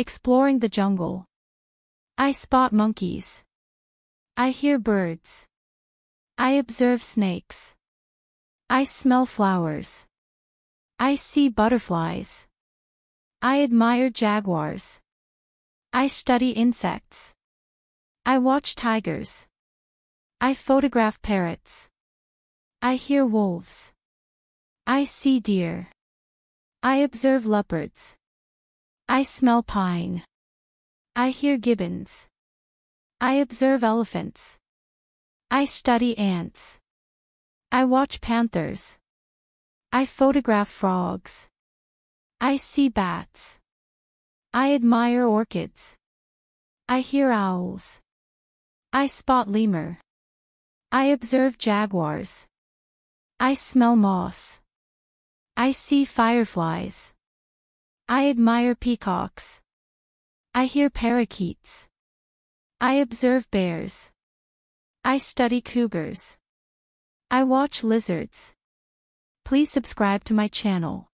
Exploring the jungle. I spot monkeys. I hear birds. I observe snakes. I smell flowers. I see butterflies. I admire jaguars. I study insects. I watch tigers. I photograph parrots. I hear wolves. I see deer. I observe leopards. I smell pine. I hear gibbons. I observe elephants. I study ants. I watch panthers. I photograph frogs. I see bats. I admire orchids. I hear owls. I spot lemur. I observe jaguars. I smell moss. I see fireflies. I admire peacocks. I hear parakeets. I observe bears. I study cougars. I watch lizards. Please subscribe to my channel.